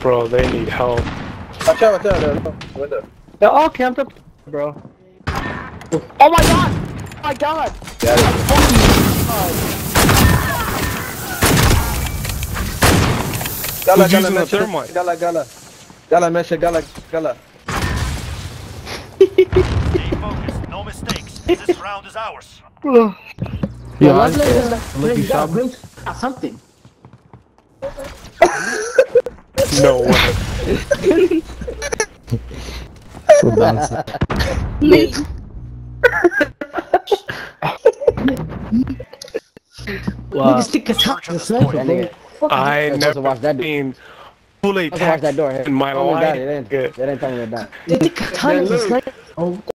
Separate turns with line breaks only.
Bro, they need help.
Watch out, watch out, there's window.
They're all camped up, bro. Oh my god! Oh my god!
Yeah, oh Gala,
Who's
gala,
mesha,
gala, gala. Gala, mesha, gala, gala.
No mistakes. This round is ours.
yeah,
yeah I,
I, I,
I,
I,
I,
I, I,
no way.
We're. Me.
wow.
Stick a top to the sniper,
I never
watch that fully taxed that door.
in my life.
It ain't, that ain't talking that.
Stick a top to the snake? Oh.